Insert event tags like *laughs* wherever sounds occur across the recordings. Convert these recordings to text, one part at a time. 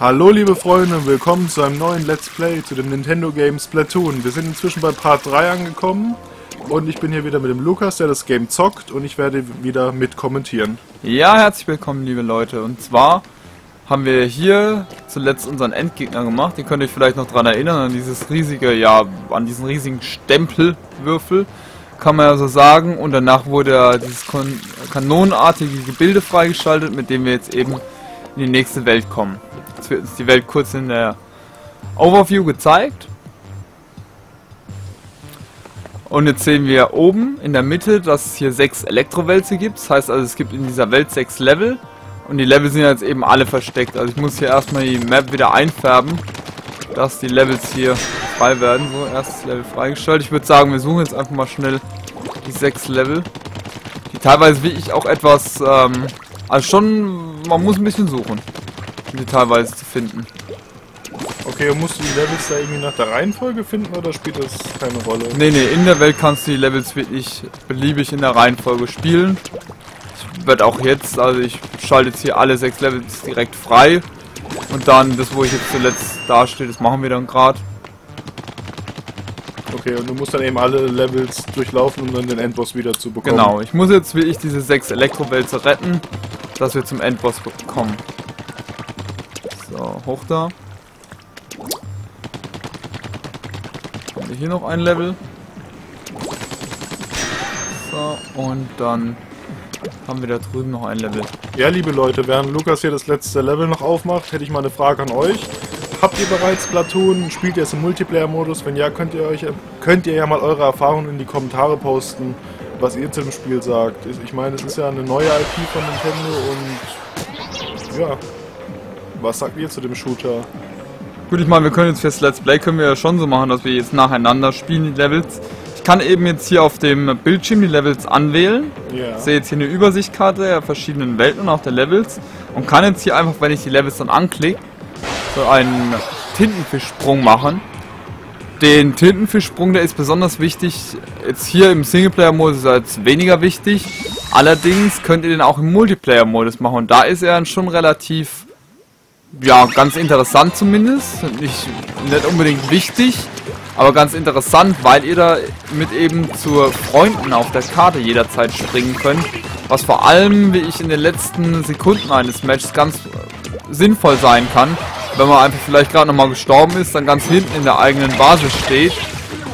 Hallo liebe Freunde und willkommen zu einem neuen Let's Play zu dem Nintendo Game Splatoon. Wir sind inzwischen bei Part 3 angekommen und ich bin hier wieder mit dem Lukas, der das Game zockt und ich werde wieder mit kommentieren. Ja, herzlich willkommen liebe Leute und zwar haben wir hier zuletzt unseren Endgegner gemacht. Ihr könnt euch vielleicht noch daran erinnern, an dieses riesige, ja, an diesen riesigen Stempelwürfel, kann man ja so sagen. Und danach wurde dieses kanonenartige Gebilde freigeschaltet, mit dem wir jetzt eben in die nächste Welt kommen. Jetzt wird uns die Welt kurz in der Overview gezeigt. Und jetzt sehen wir oben in der Mitte, dass es hier sechs Elektrowälze gibt. Das heißt also, es gibt in dieser Welt sechs Level. Und die Level sind jetzt eben alle versteckt. Also ich muss hier erstmal die Map wieder einfärben, dass die Levels hier frei werden. So, erstes Level freigestellt. Ich würde sagen, wir suchen jetzt einfach mal schnell die sechs Level. Die teilweise wie ich auch etwas, ähm, also schon, man muss ein bisschen suchen, um die teilweise zu finden. Okay, und musst du die Levels da irgendwie nach der Reihenfolge finden oder spielt das keine Rolle? Nee, nee, in der Welt kannst du die Levels wirklich beliebig in der Reihenfolge spielen. Ich werde auch jetzt, also ich schalte jetzt hier alle sechs Levels direkt frei. Und dann das, wo ich jetzt zuletzt dastehe, das machen wir dann gerade. Okay, und du musst dann eben alle Levels durchlaufen, um dann den Endboss wieder zu bekommen. Genau, ich muss jetzt wirklich diese sechs Elektrowälze retten, dass wir zum Endboss kommen. Hoch da. Haben wir hier noch ein Level. So, und dann haben wir da drüben noch ein Level. Ja, liebe Leute, während Lukas hier das letzte Level noch aufmacht, hätte ich mal eine Frage an euch. Habt ihr bereits Splatoon? Spielt ihr es im Multiplayer-Modus? Wenn ja, könnt ihr euch könnt ihr ja mal eure Erfahrungen in die Kommentare posten, was ihr zu dem Spiel sagt. Ich meine, es ist ja eine neue IP von Nintendo und ja, was sagt ihr zu dem Shooter? Gut, ich meine, wir können jetzt fürs Let's Play können wir ja schon so machen, dass wir jetzt nacheinander spielen, die Levels. Ich kann eben jetzt hier auf dem Bildschirm die Levels anwählen. Ja. Sehe jetzt hier eine Übersichtkarte der verschiedenen Welten und auch der Levels. Und kann jetzt hier einfach, wenn ich die Levels dann anklicke, so einen Tintenfischsprung machen. Den Tintenfischsprung, der ist besonders wichtig. Jetzt hier im Singleplayer-Modus ist er jetzt weniger wichtig. Allerdings könnt ihr den auch im Multiplayer-Modus machen. Und da ist er dann schon relativ, ja, ganz interessant zumindest. Nicht, nicht unbedingt wichtig, aber ganz interessant, weil ihr da mit eben zu Freunden auf der Karte jederzeit springen könnt. Was vor allem, wie ich in den letzten Sekunden eines Matches ganz sinnvoll sein kann, wenn man einfach vielleicht gerade nochmal gestorben ist, dann ganz hinten in der eigenen Basis steht.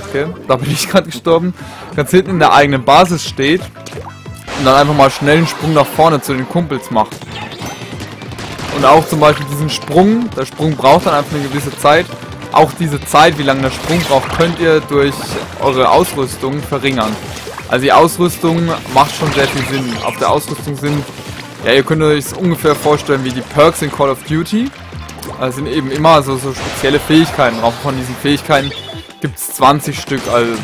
Okay, da bin ich *laughs* gerade gestorben. Ganz hinten in der eigenen Basis steht und dann einfach mal schnell einen Sprung nach vorne zu den Kumpels macht. Und auch zum Beispiel diesen Sprung, der Sprung braucht dann einfach eine gewisse Zeit. Auch diese Zeit, wie lange der Sprung braucht, könnt ihr durch eure Ausrüstung verringern. Also die Ausrüstung macht schon sehr viel Sinn. Auf der Ausrüstung sind, ja ihr könnt euch es ungefähr vorstellen wie die Perks in Call of Duty. Also sind eben immer so, so spezielle Fähigkeiten drauf. Von diesen Fähigkeiten gibt es 20 Stück, also,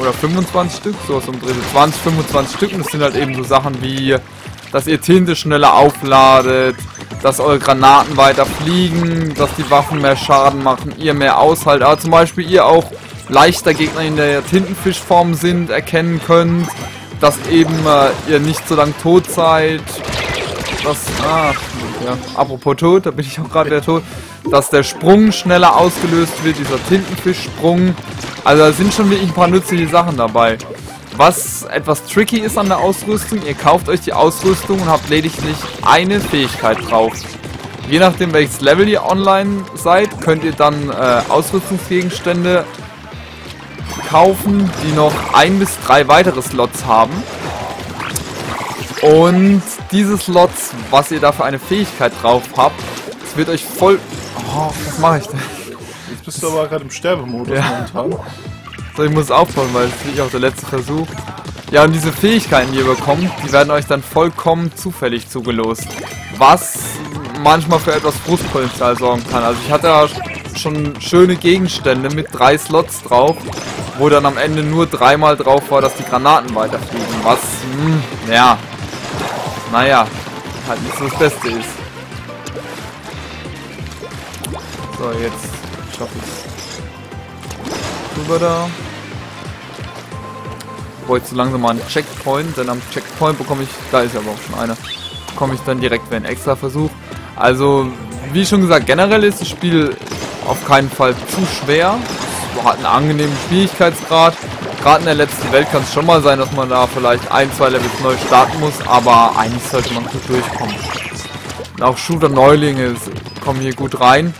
oder 25 Stück, so um Dreh 20, 25 Stück. Und das sind halt eben so Sachen wie, dass ihr Tinte schneller aufladet, dass eure Granaten weiter fliegen, dass die Waffen mehr Schaden machen, ihr mehr Aushalt, aber zum Beispiel ihr auch leichter Gegner in der Tintenfischform sind, erkennen könnt, dass eben äh, ihr nicht so lang tot seid, dass, ah, ja, apropos tot, da bin ich auch gerade wieder tot, dass der Sprung schneller ausgelöst wird, dieser Tintenfischsprung, also da sind schon wirklich ein paar nützliche Sachen dabei. Was etwas tricky ist an der Ausrüstung, ihr kauft euch die Ausrüstung und habt lediglich eine Fähigkeit drauf. Je nachdem welches Level ihr online seid, könnt ihr dann äh, Ausrüstungsgegenstände kaufen, die noch ein bis drei weitere Slots haben. Und diese Slots, was ihr da für eine Fähigkeit drauf habt, es wird euch voll... Oh, was mache ich denn? Jetzt bist du aber gerade im Sterbemodus Ja. momentan. So, ich muss aufpassen, weil es wirklich auch der letzte Versuch. Ja, und diese Fähigkeiten, die ihr bekommt, die werden euch dann vollkommen zufällig zugelost. Was manchmal für etwas Frustpotenzial sorgen kann. Also ich hatte ja schon schöne Gegenstände mit drei Slots drauf, wo dann am Ende nur dreimal drauf war, dass die Granaten weiterfliegen. Was, hm, ja, naja, halt nicht so das Beste ist. So, jetzt schaffe ich Rüber da. Ich wollte so langsam mal einen Checkpoint, denn am Checkpoint bekomme ich, da ist ja aber auch schon einer, bekomme ich dann direkt für einen extra Versuch. Also, wie schon gesagt, generell ist das Spiel auf keinen Fall zu schwer. Es hat einen angenehmen Schwierigkeitsgrad. Gerade in der letzten Welt kann es schon mal sein, dass man da vielleicht ein, zwei Levels neu starten muss, aber eigentlich sollte man gut durchkommen. Und auch Shooter-Neulinge kommen hier gut rein.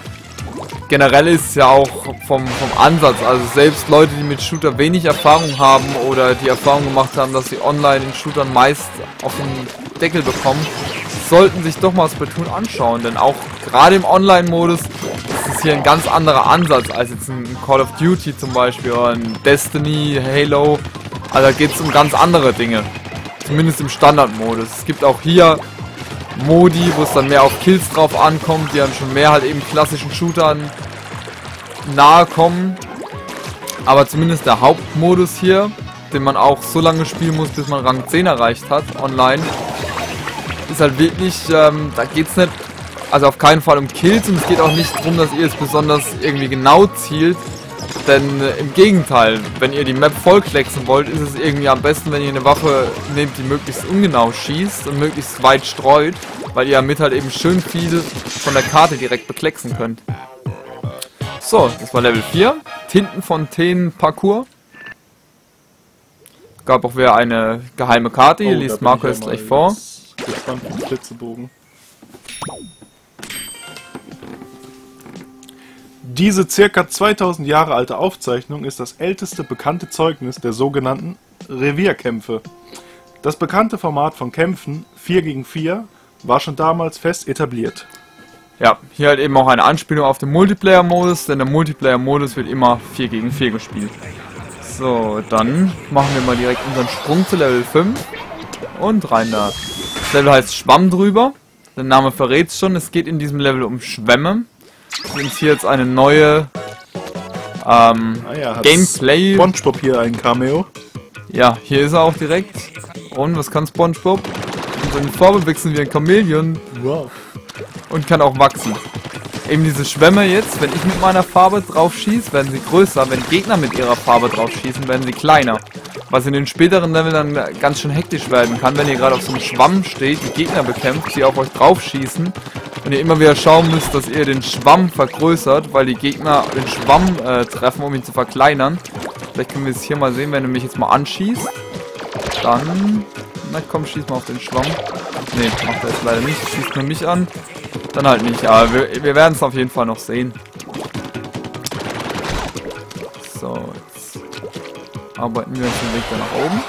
Generell ist es ja auch vom, vom Ansatz, also selbst Leute, die mit Shooter wenig Erfahrung haben oder die Erfahrung gemacht haben, dass sie online in Shootern meist auf den Deckel bekommen, sollten sich doch mal Splatoon anschauen, denn auch gerade im Online-Modus ist es hier ein ganz anderer Ansatz als jetzt ein Call of Duty zum Beispiel oder ein Destiny, Halo. Also da geht es um ganz andere Dinge. Zumindest im Standard-Modus. Es gibt auch hier Modi, wo es dann mehr auf Kills drauf ankommt, die dann schon mehr halt eben klassischen Shootern nahe kommen. Aber zumindest der Hauptmodus hier, den man auch so lange spielen muss, bis man Rang 10 erreicht hat, online, ist halt wirklich, ähm, da es nicht, also auf keinen Fall um Kills und es geht auch nicht darum, dass ihr es besonders irgendwie genau zielt, denn äh, im Gegenteil, wenn ihr die Map vollklecksen wollt, ist es irgendwie am besten, wenn ihr eine Waffe nehmt, die möglichst ungenau schießt und möglichst weit streut, weil ihr damit halt eben schön viel von der Karte direkt beklecksen könnt. So, das war Level 4. Tintenfontänen Parcours. Gab auch wieder eine geheime Karte, hier oh, liest Marco jetzt gleich vor gespannt vom Blitzebogen. Diese circa 2000 Jahre alte Aufzeichnung ist das älteste bekannte Zeugnis der sogenannten Revierkämpfe. Das bekannte Format von Kämpfen 4 gegen 4 war schon damals fest etabliert. Ja, hier halt eben auch eine Anspielung auf den Multiplayer-Modus, denn der Multiplayer-Modus wird immer 4 gegen 4 gespielt. So, dann machen wir mal direkt unseren Sprung zu Level 5 und rein da. Das Level heißt Schwamm drüber. Der Name verrät es schon. Es geht in diesem Level um Schwämme. Sind hier jetzt eine neue ähm, ah ja, Gameplay. SpongeBob hier ein Cameo. Ja, hier ist er auch direkt. Und was kann SpongeBob? In seinen Farbe wechseln wie ein Chamäleon. Wow. Und kann auch wachsen. Eben diese Schwämme jetzt, wenn ich mit meiner Farbe drauf schieße, werden sie größer. Wenn Gegner mit ihrer Farbe drauf schießen, werden sie kleiner. Was in den späteren Leveln dann ganz schön hektisch werden kann, wenn ihr gerade auf so einem Schwamm steht, die Gegner bekämpft, die auf euch drauf schießen und ihr immer wieder schauen müsst, dass ihr den Schwamm vergrößert, weil die Gegner den Schwamm äh, treffen, um ihn zu verkleinern. Vielleicht können wir es hier mal sehen, wenn du mich jetzt mal anschießt. Dann... Na komm, schieß mal auf den Schwamm. Ne, macht er jetzt leider nicht. Schießt nur mich an. Dann halt nicht, aber wir, wir werden es auf jeden Fall noch sehen. Arbeiten wir uns den Weg da nach oben.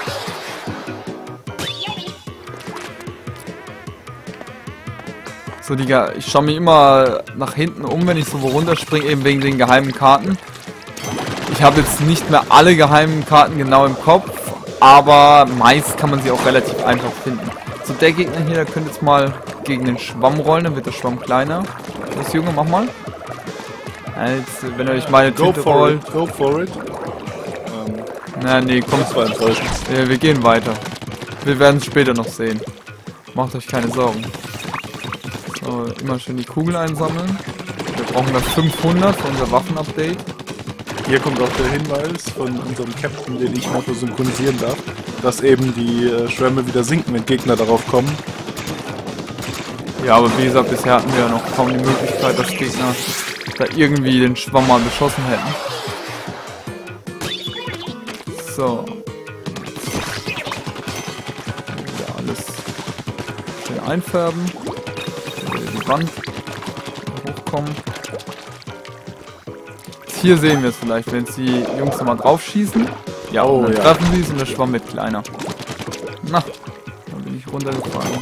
So, Digga, ich schaue mich immer nach hinten um, wenn ich so wo runterspringe, eben wegen den geheimen Karten. Ich habe jetzt nicht mehr alle geheimen Karten genau im Kopf, aber meist kann man sie auch relativ einfach finden. So, der Gegner hier, der könnte jetzt mal gegen den Schwamm rollen, dann wird der Schwamm kleiner. Was, Junge, mach mal. Jetzt, wenn ihr euch meine Tinte rollt. It, go for it. Na, nee, komm. Das war enttäuschend. Ja, wir gehen weiter. Wir werden es später noch sehen. Macht euch keine Sorgen. So, immer schön die Kugel einsammeln. Wir brauchen das 500 für unser Waffenupdate. Hier kommt auch der Hinweis von unserem Captain, den ich Motto synchronisieren darf, dass eben die äh, Schwämme wieder sinken, wenn Gegner darauf kommen. Ja, aber wie gesagt, bisher hatten wir ja noch kaum die Möglichkeit, dass Gegner da irgendwie den Schwamm mal beschossen hätten. So. Wieder alles schön einfärben. Die Wand hochkommen. Hier sehen wir es vielleicht, wenn die Jungs mal drauf schießen. Ja, oh, dann ja. treffen sie es und der Schwamm wird kleiner. Na, dann bin ich runtergefallen.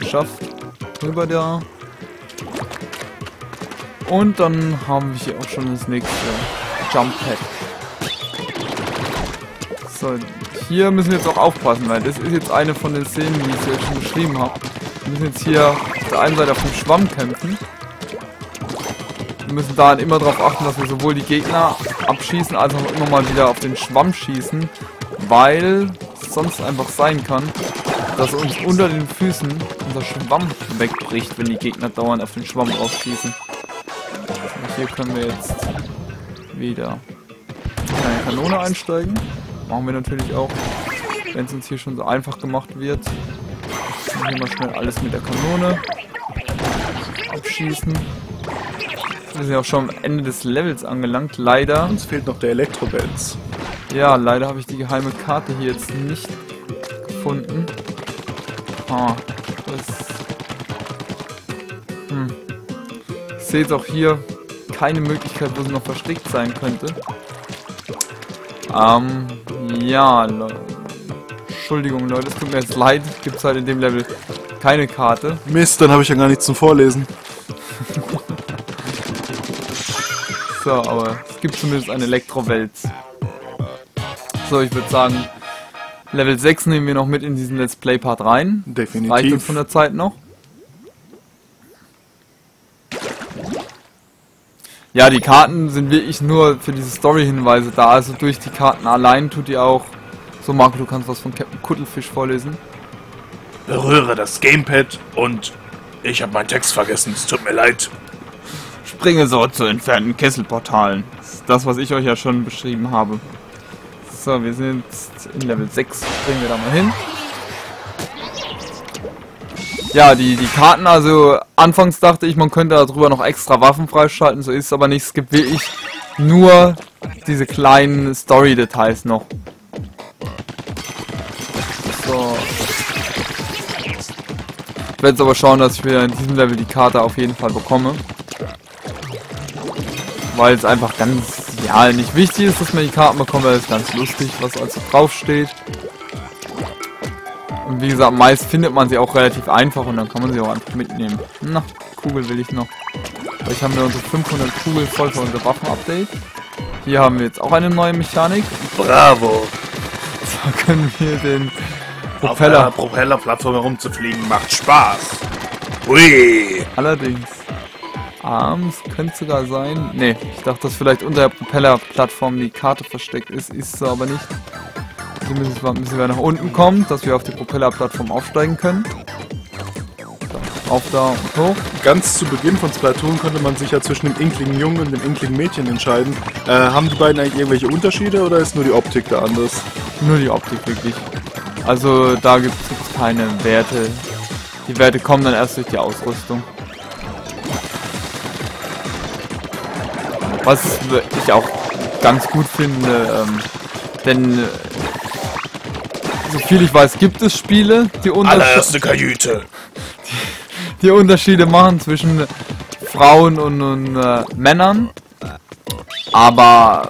Geschafft. Rüber da. Und dann haben wir hier auch schon das nächste Jump Pad. So, hier müssen wir jetzt auch aufpassen, weil das ist jetzt eine von den Szenen, die ich jetzt schon beschrieben habe. Wir müssen jetzt hier auf der einen Seite auf dem Schwamm kämpfen. Wir müssen da immer darauf achten, dass wir sowohl die Gegner abschießen, als auch immer mal wieder auf den Schwamm schießen, weil es sonst einfach sein kann, dass uns unter den Füßen unser Schwamm wegbricht, wenn die Gegner dauernd auf den Schwamm draufschießen. Und hier können wir jetzt wieder eine Kanone einsteigen. Machen wir natürlich auch, wenn es uns hier schon so einfach gemacht wird. Hier mal schnell alles mit der Kanone. abschießen. Wir sind ja auch schon am Ende des Levels angelangt, leider. Uns fehlt noch der Elektrobelz. Ja, leider habe ich die geheime Karte hier jetzt nicht gefunden. Ah, das... Hm. Ich sehe jetzt auch hier keine Möglichkeit, wo sie noch versteckt sein könnte. Ähm, ja, Leute. Entschuldigung, Leute, es tut mir jetzt leid. Gibt es halt in dem Level keine Karte. Mist, dann habe ich ja gar nichts zum Vorlesen. So, aber es gibt zumindest eine Elektrowelt. So, ich würde sagen, Level 6 nehmen wir noch mit in diesen Let's Play Part rein. Definitiv. Reicht uns von der Zeit noch. Ja, die Karten sind wirklich nur für diese Story-Hinweise da. Also durch die Karten allein tut ihr auch... So, Marco, du kannst was von Captain Kuttelfisch vorlesen. Berühre das Gamepad und ich habe meinen Text vergessen. Es tut mir leid. Springe so zu entfernten Kesselportalen. Das ist das, was ich euch ja schon beschrieben habe. So, wir sind jetzt in Level 6. Springen wir da mal hin. Ja, die, die Karten, also anfangs dachte ich, man könnte darüber noch extra Waffen freischalten, so ist es aber nicht. Es gibt wirklich nur diese kleinen Story-Details noch. So. Ich werde jetzt aber schauen, dass ich wieder in diesem Level die Karte auf jeden Fall bekomme. Weil es einfach ganz, ja, nicht wichtig ist, dass man die Karten bekommt, weil es ganz lustig, was also draufsteht. Und wie gesagt, meist findet man sie auch relativ einfach und dann kann man sie auch einfach mitnehmen. Na, Kugel will ich noch. Vielleicht haben wir unsere 500 Kugeln voll für unser Waffen-Update. Hier haben wir jetzt auch eine neue Mechanik. Bravo. Da können wir den Auf Propeller. Propellerplattform herumzufliegen macht Spaß. Hui. Allerdings. Arms könnte sogar sein. Ne, ich dachte, dass vielleicht unter der Propellerplattform die Karte versteckt ist. Ist so aber nicht. Hier müssen wir, müssen wir nach unten kommen, dass wir auf die Propellerplattform aufsteigen können. So, auf da und hoch. Ganz zu Beginn von Splatoon konnte man sich ja zwischen dem inkligen Jungen und dem inkligen Mädchen entscheiden. Äh, haben die beiden eigentlich irgendwelche Unterschiede oder ist nur die Optik da anders? Nur die Optik wirklich. Also da gibt es keine Werte. Die Werte kommen dann erst durch die Ausrüstung. Was ich auch ganz gut finde, ähm, denn so viel ich weiß, gibt es Spiele, die, Unterschied Allererste Kajüte. die Unterschiede machen zwischen Frauen und, und äh, Männern. Aber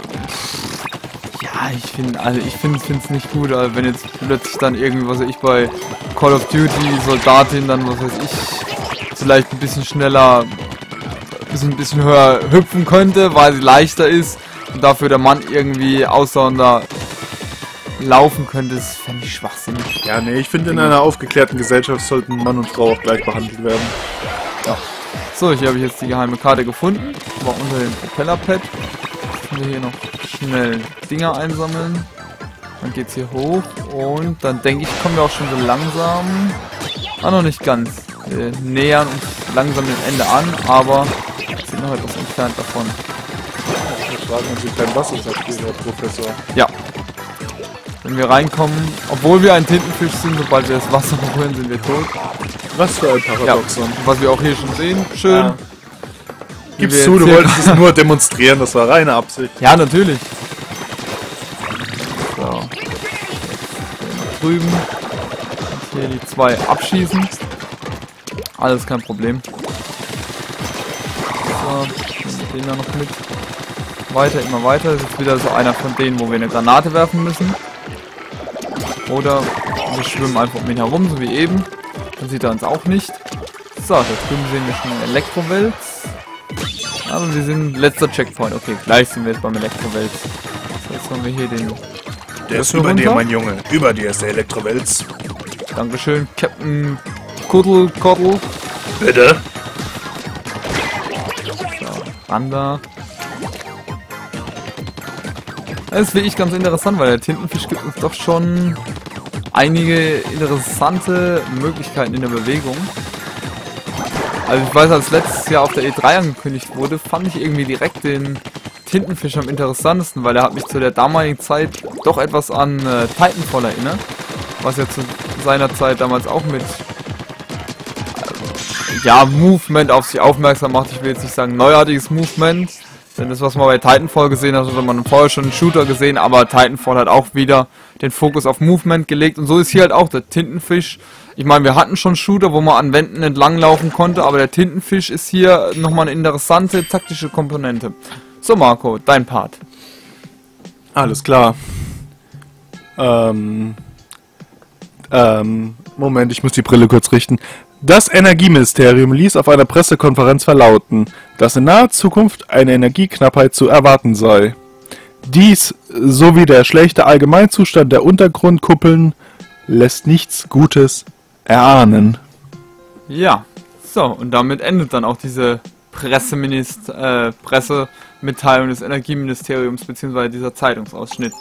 ja, ich finde, also ich finde es nicht gut, also wenn jetzt plötzlich dann irgendwie, was weiß ich, bei Call of Duty Soldatin dann, was weiß ich, vielleicht ein bisschen schneller, ein bisschen, ein bisschen höher hüpfen könnte, weil sie leichter ist und dafür der Mann irgendwie ausdauernder laufen könnte, das fände ich schwachsinnig. Ja, nee, ich finde in einer aufgeklärten Gesellschaft sollten Mann und Frau auch gleich behandelt werden. So, hier habe ich jetzt die geheime Karte gefunden. War unter dem Propellerpad. Können wir hier noch schnell Dinger einsammeln. Dann geht's hier hoch und dann denke ich, kommen wir auch schon so langsam. Ah, noch nicht ganz. Wir nähern uns langsam dem Ende an, aber sind noch etwas entfernt davon. Ich frage natürlich kein Wassersack, Herr Professor. Ja. Wenn wir reinkommen, obwohl wir ein Tintenfisch sind, sobald wir das Wasser berühren, sind wir tot. Was für ein Ja, Paradoxon. was wir auch hier schon sehen. Schön. Ja. Gib's zu, du wolltest es nur demonstrieren, das war reine Absicht. Ja, natürlich. So. Drüben. Hier die zwei abschießen. Alles kein Problem. So, den da noch mit. Weiter, immer weiter. Das ist jetzt wieder so einer von denen, wo wir eine Granate werfen müssen. Oder wir schwimmen einfach um ihn herum, so wie eben. Dann sieht er uns auch nicht. So, da drüben sehen wir schon Elektrowels. Aber wir sind letzter Checkpoint. Okay, gleich sind wir jetzt beim Elektrowels. So, jetzt haben wir hier den. Der ist über dir, runter? mein Junge. Über dir ist der Elektrowels. Dankeschön, Captain Kuddel Koddel. Bitte? So, ran da. Das ist wirklich ganz interessant, weil der Tintenfisch gibt uns doch schon einige interessante Möglichkeiten in der Bewegung. Also ich weiß, als letztes Jahr auf der E3 angekündigt wurde, fand ich irgendwie direkt den Tintenfisch am interessantesten, weil er hat mich zu der damaligen Zeit doch etwas an äh, Titanfall erinnert. Was ja zu seiner Zeit damals auch mit ja, Movement auf sich aufmerksam macht. Ich will jetzt nicht sagen neuartiges Movement, denn das, was man bei Titanfall gesehen hat, hat man vorher schon einen Shooter gesehen, aber Titanfall hat auch wieder den Fokus auf Movement gelegt und so ist hier halt auch der Tintenfisch. Ich meine, wir hatten schon Shooter, wo man an Wänden entlanglaufen konnte, aber der Tintenfisch ist hier nochmal eine interessante taktische Komponente. So Marco, dein Part. Alles klar. Ähm, ähm, Moment, ich muss die Brille kurz richten. Das Energieministerium ließ auf einer Pressekonferenz verlauten, dass in naher Zukunft eine Energieknappheit zu erwarten sei. Dies sowie der schlechte Allgemeinzustand der Untergrundkuppeln lässt nichts Gutes erahnen. Ja, so, und damit endet dann auch diese Presseminist äh, Pressemitteilung des Energieministeriums bzw. dieser Zeitungsausschnitt.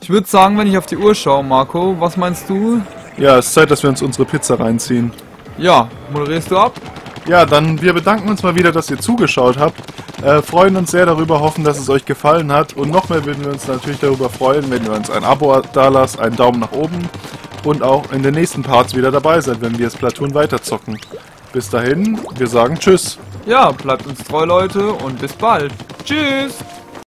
Ich würde sagen, wenn ich auf die Uhr schaue, Marco, was meinst du? Ja, es ist Zeit, dass wir uns unsere Pizza reinziehen. Ja, moderierst du ab? Ja, dann wir bedanken uns mal wieder, dass ihr zugeschaut habt. Äh, freuen uns sehr darüber, hoffen, dass es euch gefallen hat. Und noch mehr würden wir uns natürlich darüber freuen, wenn ihr uns ein Abo da lasst, einen Daumen nach oben und auch in den nächsten Parts wieder dabei seid, wenn wir das Platoon weiterzocken. Bis dahin, wir sagen Tschüss. Ja, bleibt uns treu, Leute, und bis bald. Tschüss!